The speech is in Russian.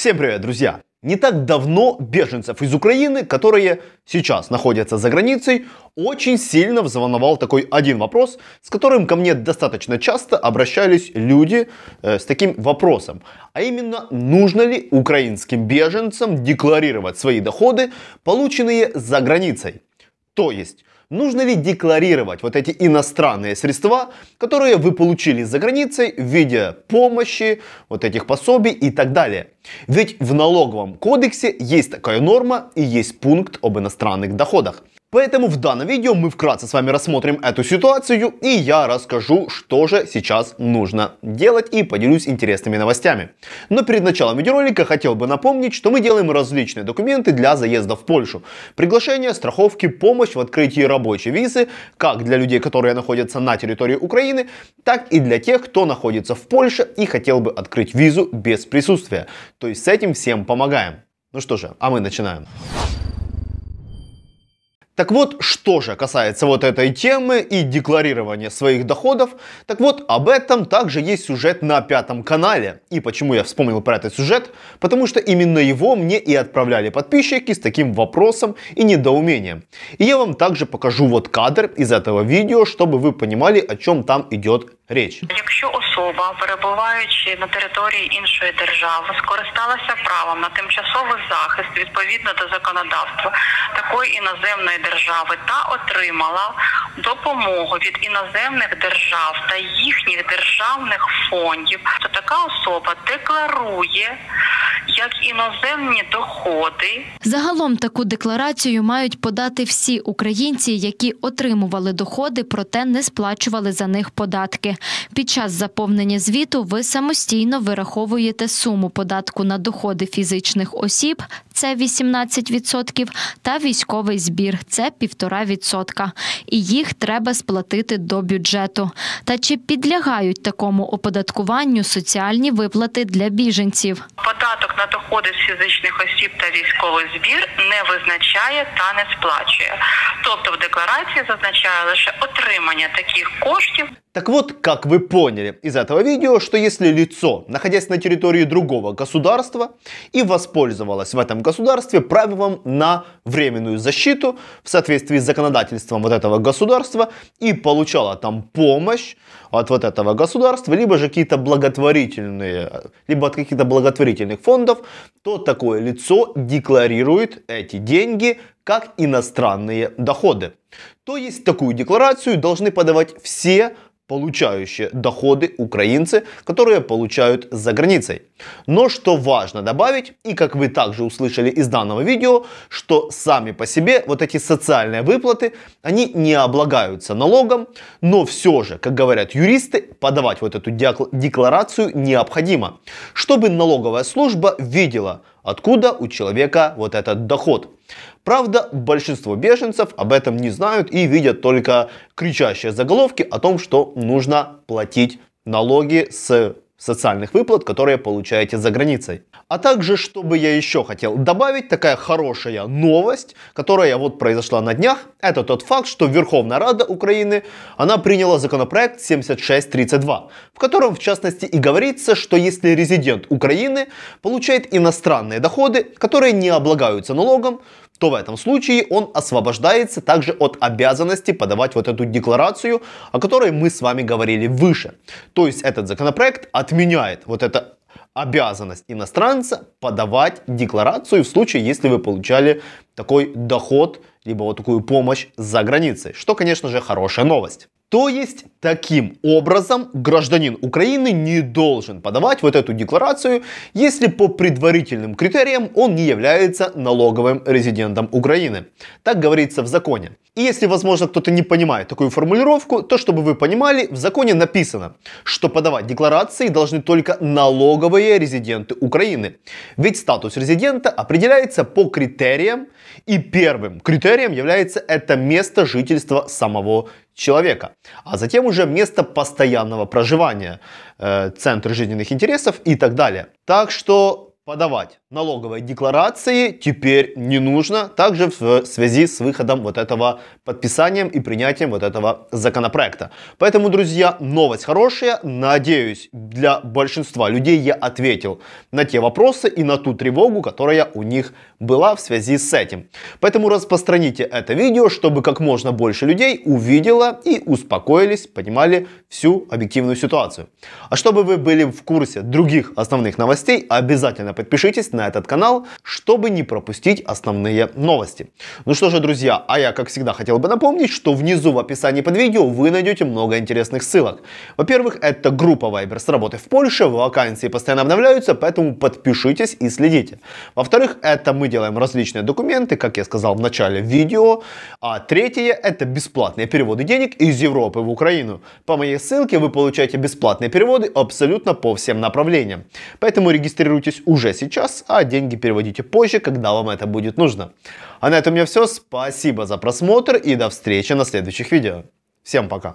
Всем привет, друзья! Не так давно беженцев из Украины, которые сейчас находятся за границей, очень сильно взволновал такой один вопрос, с которым ко мне достаточно часто обращались люди э, с таким вопросом. А именно, нужно ли украинским беженцам декларировать свои доходы, полученные за границей? То есть, нужно ли декларировать вот эти иностранные средства, которые вы получили за границей в виде помощи, вот этих пособий и так далее. Ведь в налоговом кодексе есть такая норма и есть пункт об иностранных доходах. Поэтому в данном видео мы вкратце с вами рассмотрим эту ситуацию и я расскажу, что же сейчас нужно делать и поделюсь интересными новостями. Но перед началом видеоролика хотел бы напомнить, что мы делаем различные документы для заезда в Польшу. Приглашение, страховки, помощь в открытии рабочей визы, как для людей, которые находятся на территории Украины, так и для тех, кто находится в Польше и хотел бы открыть визу без присутствия. То есть с этим всем помогаем. Ну что же, а мы начинаем. Так вот, что же касается вот этой темы и декларирования своих доходов, так вот, об этом также есть сюжет на пятом канале. И почему я вспомнил про этот сюжет? Потому что именно его мне и отправляли подписчики с таким вопросом и недоумением. И я вам также покажу вот кадр из этого видео, чтобы вы понимали, о чем там идет річ. Якщо особа, перебуваючи на території іншої держави, скористалася правом на тимчасовий захист відповідно до законодавства такої іноземної держави та отримала допомогу від іноземних держав та їхніх Державних фондів, то така особа декларує як іноземні доходи Загалом таку декларацію мають подати всі українці, які отримували доходи, проте не сплачували за них податки. Під час заповнення звіту ви самостійно вираховуєте суму податку на доходи фізичних осіб це 18%, та військовий збір це 1,5%. І їх треба сплатити до бюджету. Та чи підлягають такому оподаткуванню соціальні виплати для біженців? Податок на доходи з фізичних осіб та військовий збір не визначає та не сплачує. Тобто в декларації зазначає лише отримання таких коштів Так вот, как вы поняли из этого видео, что если лицо, находясь на территории другого государства и воспользовалось в этом государстве правом на временную защиту в соответствии с законодательством вот этого государства и получало там помощь от вот этого государства, либо же какие-то благотворительные, либо от каких-то благотворительных фондов, то такое лицо декларирует эти деньги как иностранные доходы. То есть такую декларацию должны подавать все получающие доходы украинцы, которые получают за границей. Но что важно добавить, и как вы также услышали из данного видео, что сами по себе вот эти социальные выплаты, они не облагаются налогом, но все же, как говорят юристы, подавать вот эту декларацию необходимо, чтобы налоговая служба видела, откуда у человека вот этот доход. Правда, большинство беженцев об этом не знают и видят только кричащие заголовки о том, что нужно платить налоги с социальных выплат, которые получаете за границей. А также, чтобы я еще хотел добавить, такая хорошая новость, которая вот произошла на днях, это тот факт, что Верховная Рада Украины, она приняла законопроект 7632, в котором в частности и говорится, что если резидент Украины получает иностранные доходы, которые не облагаются налогом, то в этом случае он освобождается также от обязанности подавать вот эту декларацию, о которой мы с вами говорили выше. То есть этот законопроект отменяет вот это обязанность иностранца подавать декларацию в случае, если вы получали такой доход, либо вот такую помощь за границей, что, конечно же, хорошая новость. То есть, таким образом, гражданин Украины не должен подавать вот эту декларацию, если по предварительным критериям он не является налоговым резидентом Украины. Так говорится в законе. И если, возможно, кто-то не понимает такую формулировку, то чтобы вы понимали, в законе написано, что подавать декларации должны только налоговые резиденты Украины. Ведь статус резидента определяется по критериям, и первым критерием является это место жительства самого человека, а затем уже место постоянного проживания, э, центр жизненных интересов и так далее. Так что подавать налоговой декларации теперь не нужно, также в связи с выходом вот этого подписанием и принятием вот этого законопроекта. Поэтому, друзья, новость хорошая. Надеюсь, для большинства людей я ответил на те вопросы и на ту тревогу, которая у них была в связи с этим. Поэтому распространите это видео, чтобы как можно больше людей увидело и успокоились, понимали всю объективную ситуацию. А чтобы вы были в курсе других основных новостей, обязательно подпишитесь на этот канал, чтобы не пропустить основные новости. Ну что же, друзья, а я, как всегда, хотел бы напомнить, что внизу в описании под видео вы найдете много интересных ссылок. Во-первых, это группа Viber с работы в Польше, вакансии постоянно обновляются, поэтому подпишитесь и следите. Во-вторых, это мы делаем различные документы, как я сказал в начале видео. А третье, это бесплатные переводы денег из Европы в Украину. По моей ссылке вы получаете бесплатные переводы абсолютно по всем направлениям. Поэтому регистрируйтесь уже сейчас, а деньги переводите позже, когда вам это будет нужно. А на этом у меня все. Спасибо за просмотр и до встречи на следующих видео. Всем пока!